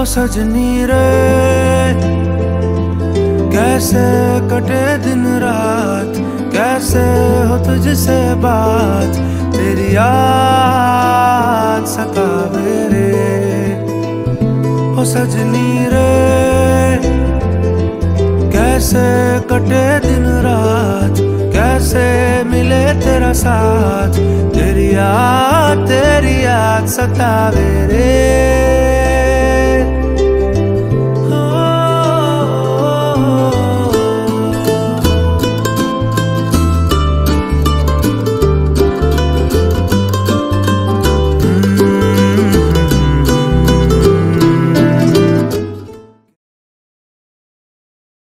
ओ सजनी रे, कैसे कटे दिन रात, कैसे हो तुझसे बात, तेरी याद सतावे रे। ओ सजनी रे, कैसे कटे दिन रात, कैसे मिले तेरा साथ, तेरी याद तेरी याद सतावे रे।